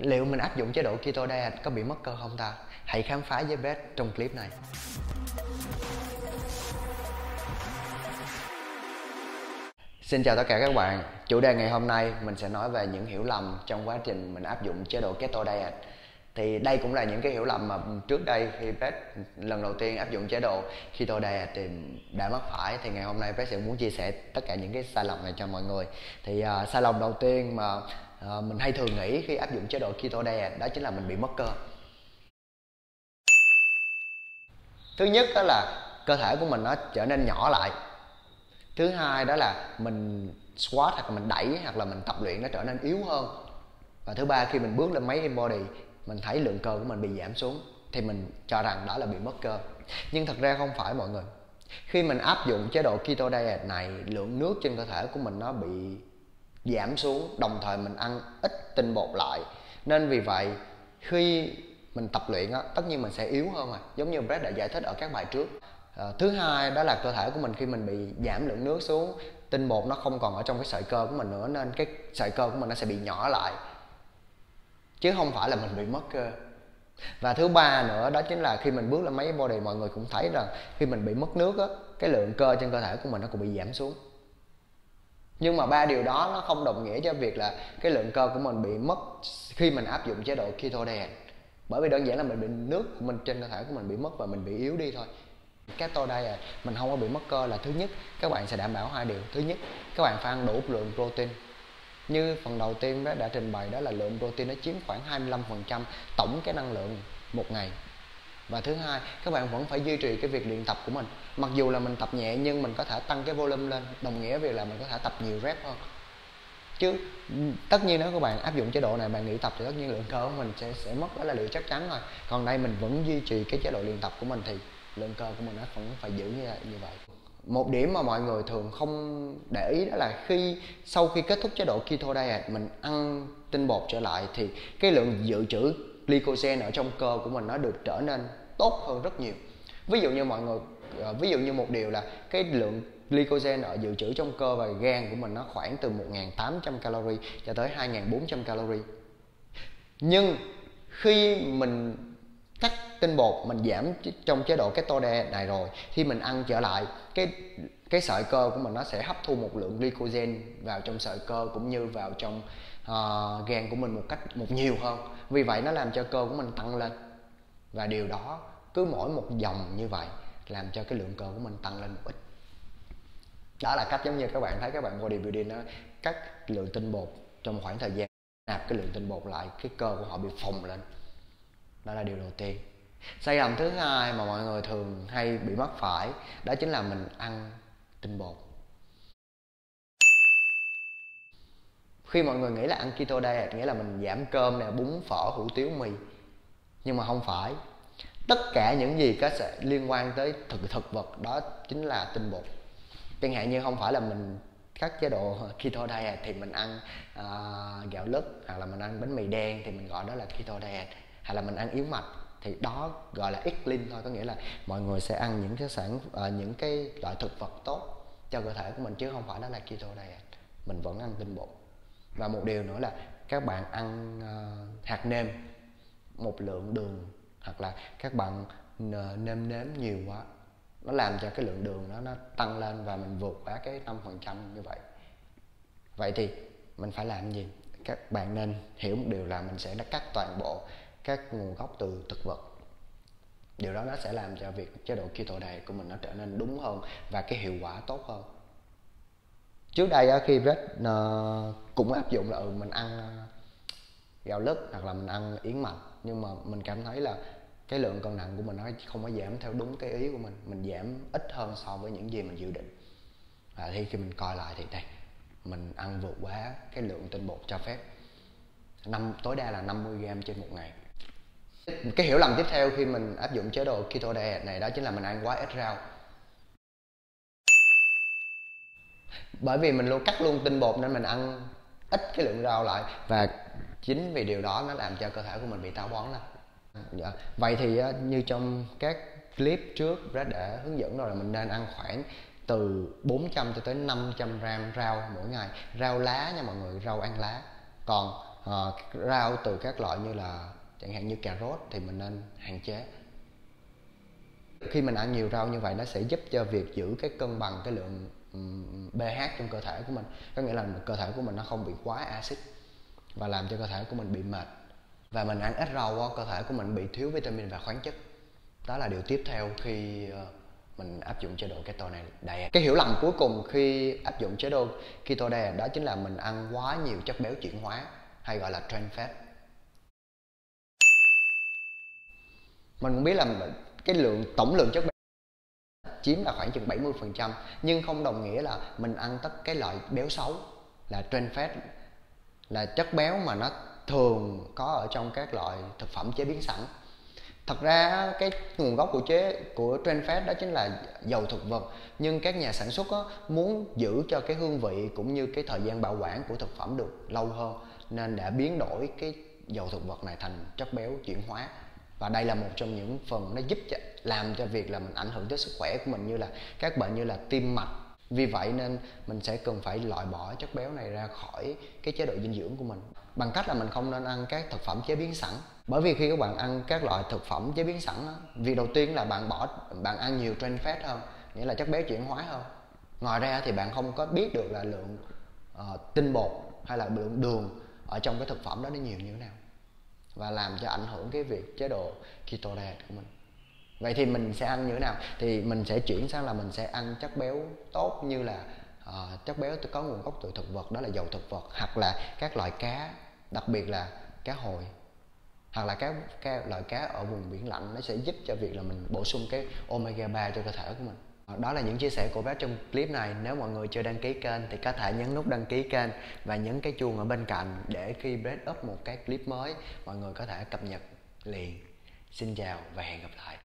liệu mình áp dụng chế độ keto diet có bị mất cơ không ta hãy khám phá với Brad trong clip này Xin chào tất cả các bạn. Chủ đề ngày hôm nay, mình sẽ nói về những hiểu lầm trong quá trình mình áp dụng chế độ keto diet. Thì đây cũng là những cái hiểu lầm mà trước đây khi Pet lần đầu tiên áp dụng chế độ keto diet thì đã mắc phải thì ngày hôm nay Pet sẽ muốn chia sẻ tất cả những cái sai lầm này cho mọi người. Thì uh, sai lầm đầu tiên mà uh, mình hay thường nghĩ khi áp dụng chế độ keto diet đó chính là mình bị mất cơ. Thứ nhất đó là cơ thể của mình nó trở nên nhỏ lại thứ hai đó là mình squat hoặc là mình đẩy hoặc là mình tập luyện nó trở nên yếu hơn và thứ ba khi mình bước lên máy body mình thấy lượng cơ của mình bị giảm xuống thì mình cho rằng đó là bị mất cơ. Nhưng thật ra không phải mọi người. Khi mình áp dụng chế độ keto diet này lượng nước trên cơ thể của mình nó bị giảm xuống đồng thời mình ăn ít tinh bột lại. Nên vì vậy khi mình tập luyện á tất nhiên mình sẽ yếu hơn rồi giống như Brad đã giải thích ở các bài trước. À, thứ hai đó là cơ thể của mình khi mình bị giảm lượng nước xuống tinh bột nó không còn ở trong cái sợi cơ của mình nữa nên cái sợi cơ của mình nó sẽ bị nhỏ lại chứ không phải là mình bị mất cơ. Và thứ ba nữa, đó chính là khi mình bước lên máy body, mọi người cũng thấy rằng khi mình bị mất nước á, cái lượng cơ trên cơ thể của mình nó cũng bị giảm xuống. Nhưng mà ba điều đó nó không đồng nghĩa cho việc là cái lượng cơ của mình bị mất khi mình áp dụng chế độ keto diet bởi vì đơn giản là mình bị nước của mình trên cơ thể của mình bị mất và mình bị yếu đi thôi. Keto diet mình không có bị mất cơ là thứ nhất, các bạn sẽ đảm bảo hai điều. Thứ nhất, các bạn phải ăn đủ lượng protein như phần đầu tiên đó đã trình bày đó là lượng protein nó chiếm khoảng 25% tổng cái năng lượng một ngày. Và thứ hai các bạn vẫn phải duy trì cái việc luyện tập của mình. Mặc dù là mình tập nhẹ nhưng mình có thể tăng cái volume lên đồng nghĩa việc là mình có thể tập nhiều rep hơn. Chứ tất nhiên nếu các bạn áp dụng chế độ này bạn nghỉ tập thì tất nhiên lượng cơ của mình sẽ sẽ mất đó là điều chắc chắn rồi. Còn đây mình vẫn duy trì cái chế độ luyện tập của mình thì lượng cơ của mình nó vẫn phải giữ như, như vậy một điểm mà mọi người thường không để ý đó là khi, sau khi kết thúc chế độ keto diet mình ăn tinh bột trở lại thì cái lượng dự trữ glycogen ở trong cơ của mình nó được trở nên tốt hơn rất nhiều. Ví dụ như mọi người ờ, ví dụ như một điều là cái lượng glycogen ở dự trữ trong cơ và gan của mình nó khoảng từ 1.800 calorie cho tới 2.400 calorie. Nhưng khi mình cắt tinh bột mình giảm trong chế độ keto này rồi khi mình ăn trở lại cái cái sợi cơ của mình nó sẽ hấp thu một lượng glycogen vào trong sợi cơ cũng như vào trong uh, gan của mình một cách một nhiều hơn. Vì vậy nó làm cho cơ của mình tăng lên. Và điều đó cứ mỗi một dòng như vậy làm cho cái lượng cơ của mình tăng lên một ít. Đó là cách giống như các bạn thấy các bạn bodybuilding nó cắt lượng tinh bột trong một khoảng thời gian nạp cái lượng tinh bột lại cái cơ của họ bị phồng lên đó là điều đầu tiên. Sai lầm thứ hai mà mọi người thường hay bị mắc phải đó chính là mình ăn tinh bột. Khi mọi người nghĩ là ăn keto diet nghĩa là mình giảm cơm nè bún phở hủ tiếu mì. Nhưng mà không phải. Tất cả những gì có sẽ liên quan tới thực thực vật đó chính là tinh bột. Chẳng hạn như không phải là mình các chế độ keto diet thì mình ăn uh, gạo lứt hoặc là mình ăn bánh mì đen thì mình gọi đó là keto diet hay là mình ăn yếu mạch thì đó gọi là ít linh thôi. Có nghĩa là mọi người sẽ ăn những cái sản uh, những cái loại thực vật tốt cho cơ thể của mình chứ không phải đó là keto diet à. mình vẫn ăn tinh bột. Và một điều nữa là các bạn ăn uh, hạt nêm một lượng đường hoặc là các bạn nêm nếm nhiều quá nó làm cho cái lượng đường nó nó tăng lên và mình vượt quá cái 5% như vậy. Vậy thì mình phải làm gì? Các bạn nên hiểu một điều là mình sẽ đã cắt toàn bộ các nguồn gốc từ thực vật. Điều đó nó sẽ làm cho việc chế độ keto này của mình nó trở nên đúng hơn và cái hiệu quả tốt hơn. Trước đây khi vết ờ, cũng áp dụng là ừ, mình ăn ờ, gạo lứt hoặc là mình ăn yến mạch nhưng mà mình cảm thấy là cái lượng cân nặng của mình nó không có giảm theo đúng cái ý của mình mình giảm ít hơn so với những gì mình dự định. Và khi khi mình coi lại thì đây mình ăn vượt quá cái lượng tinh bột cho phép. Năm tối đa là 50 gram trên một ngày cái hiểu lầm tiếp theo khi mình áp dụng chế độ keto diet này đó chính là mình ăn quá ít rau. Bởi vì mình luôn cắt luôn tinh bột nên mình ăn ít cái lượng rau lại và chính vì điều đó nó làm cho cơ thể của mình bị táo bón lắm dạ. vậy thì như trong các clip trước Brad đã hướng dẫn rồi là mình nên ăn khoảng từ 400 cho tới 500 gram rau mỗi ngày. Rau lá nha mọi người rau ăn lá. Còn uh, rau từ các loại như là chẳng hạn như cà rốt thì mình nên hạn chế. Khi mình ăn nhiều rau như vậy, nó sẽ giúp cho việc giữ cái cân bằng, cái lượng pH trong cơ thể của mình. Có nghĩa là cơ thể của mình nó không bị quá axit và làm cho cơ thể của mình bị mệt. Và mình ăn ít rau cơ thể của mình bị thiếu vitamin và khoáng chất. Đó là điều tiếp theo khi ờ, mình áp dụng chế độ keto này. Diet cái hiểu lầm cuối cùng khi áp dụng chế độ keto diet đó chính là mình ăn quá nhiều chất béo chuyển hóa, hay gọi là trans fat. Mình cũng biết là cái lượng, tổng lượng chất béo chiếm là khoảng chừng 70% nhưng không đồng nghĩa là mình ăn tất cái loại béo xấu, là trans fat là chất béo mà nó thường có ở trong các loại thực phẩm chế biến sẵn. Thật ra cái nguồn gốc của chế, của trans fat đó chính là dầu thực vật, nhưng các nhà sản xuất muốn giữ cho cái hương vị cũng như cái thời gian bảo quản của thực phẩm được lâu hơn, nên đã biến đổi cái dầu thực vật này thành chất béo chuyển hóa và đây là một trong những phần nó giúp cho, làm cho việc là mình ảnh hưởng tới sức khỏe của mình như là các bệnh như là tim mạch. Vì vậy nên mình sẽ cần phải loại bỏ chất béo này ra khỏi cái chế độ dinh dưỡng của mình. Bằng cách là mình không nên ăn các thực phẩm chế biến sẵn. Bởi vì khi các bạn ăn các loại thực phẩm chế biến sẵn đó, việc đầu tiên là bạn bỏ bạn ăn nhiều trans fat hơn nghĩa là chất béo chuyển hóa hơn. Ngoài ra thì bạn không có biết được là lượng uh, tinh bột hay là lượng đường ở trong cái thực phẩm đó nó nhiều như thế nào và làm cho ảnh hưởng cái việc chế độ keto diet của mình. Vậy thì mình sẽ ăn như thế nào? Thì mình sẽ chuyển sang là mình sẽ ăn chất béo tốt như là uh, chất béo có nguồn gốc từ thực vật đó là dầu thực vật hoặc là các loại cá đặc biệt là cá hồi hoặc là các, các loại cá ở vùng biển lạnh. Nó sẽ giúp cho việc là mình bổ sung cái omega 3 cho cơ thể của mình. Ờ, đó là những chia sẻ của bác trong clip này. Nếu mọi người chưa đăng ký kênh thì có thể nhấn nút đăng ký kênh và nhấn cái chuông ở bên cạnh để khi bác up một cái clip mới, mọi người có thể cập nhật liền. Xin chào và hẹn gặp lại.